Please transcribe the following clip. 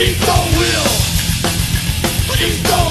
Beneath the will? beneath the